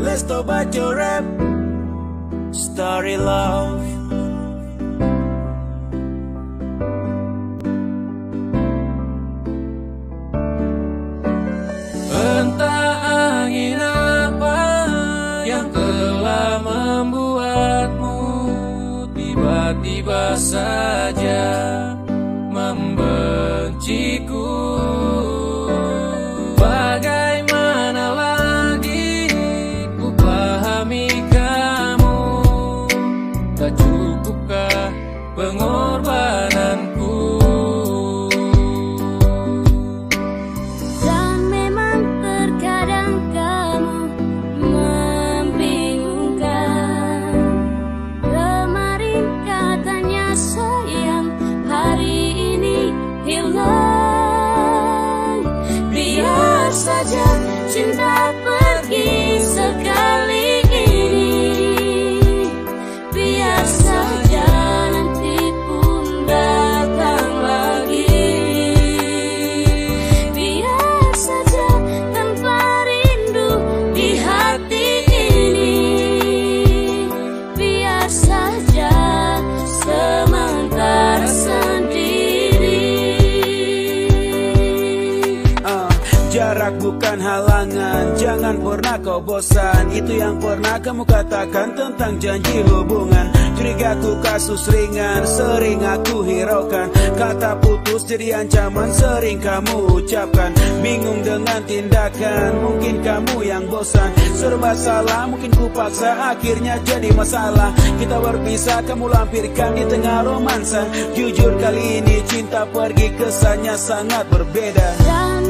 Let's talk about your rap Story love apa yang telah membuatmu tiba-tiba saja membenciku. Pengorbananku? Dan memang terkadang kamu membingungkan Kemarin katanya sayang Hari ini hilang Biar saja cinta bukan halangan. Jangan pernah kau bosan. Itu yang pernah kamu katakan Tentang janji hubungan. Curigaku kasus ringan Sering aku hiraukan. Kata putus jadi ancaman Sering kamu ucapkan. Bingung dengan tindakan Mungkin kamu yang bosan. Serba salah Mungkin ku paksa Akhirnya jadi masalah. Kita berpisah Kamu lampirkan di tengah romansa. Jujur kali ini Cinta pergi kesannya sangat berbeda. Dan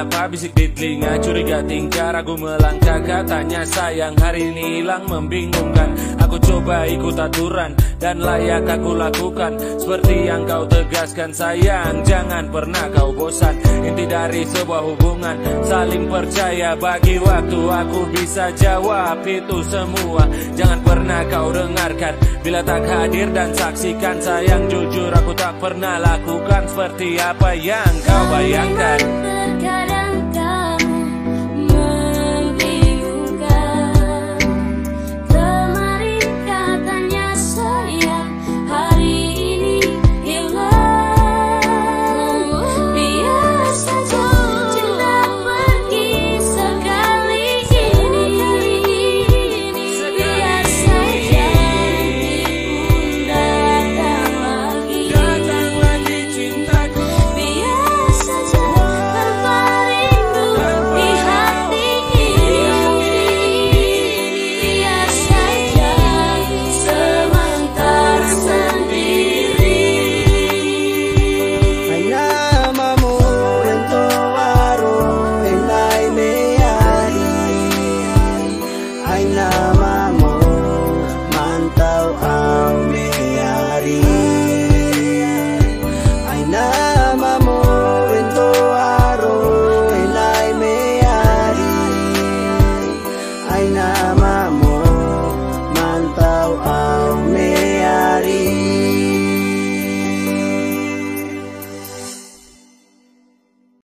Angin apa bisik di telinga Curiga tingkah? Ragu melangkah Katanya sayang. Hari ini hilang membingungkan. Aku coba ikut aturan Dan layak aku lakukan. Seperti yang kau tegaskan sayang Jangan pernah kau bosan. Inti dari sebuah hubungan Saling percaya bagi waktu. Aku bisa jawab itu semua. Jangan pernah kau dengarkan. Bila tak hadir dan saksikan Sayang jujur aku tak pernah lakukan. Seperti apa yang kau bayangkan